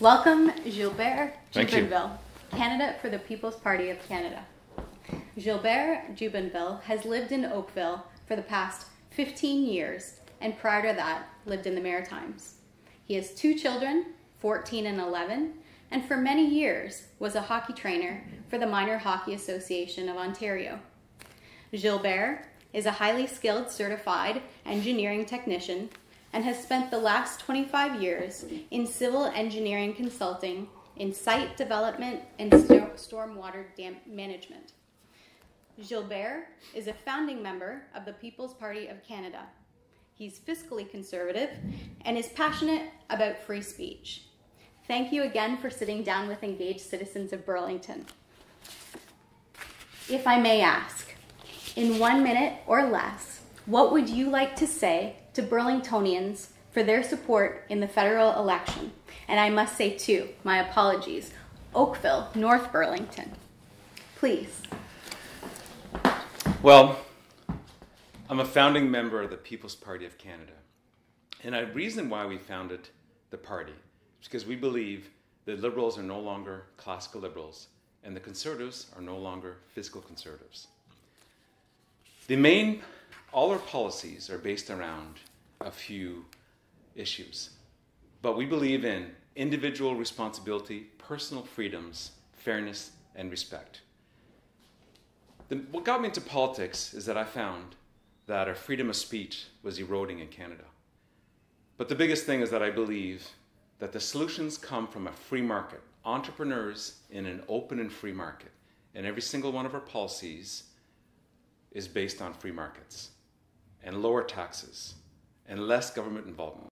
Welcome, Gilbert. Jubinville, candidate for the People's Party of Canada. Gilbert Jubinville has lived in Oakville for the past 15 years and prior to that lived in the Maritimes. He has two children, 14 and 11, and for many years was a hockey trainer for the Minor Hockey Association of Ontario. Gilbert is a highly skilled certified engineering technician and has spent the last 25 years in civil engineering consulting in site development and sto- stormwater dam- management. Gilbert is a founding member of the People's Party of Canada. He's fiscally conservative and is passionate about free speech. Thank you again for sitting down with engaged citizens of Burlington. If I may ask, in one minute or less, what would you like to say to Burlingtonians for their support in the federal election? And I must say, too, my apologies, Oakville, North Burlington. Please. Well, I'm a founding member of the People's Party of Canada. And the reason why we founded the party is because we believe the liberals are no longer classical liberals and the conservatives are no longer fiscal conservatives. The main, all our policies are based around a few issues. But we believe in individual responsibility, personal freedoms, fairness, and respect. The, what got me into politics is that I found that our freedom of speech was eroding in Canada. But the biggest thing is that I believe that the solutions come from a free market, entrepreneurs in an open and free market. And every single one of our policies is based on free markets and lower taxes and less government involvement.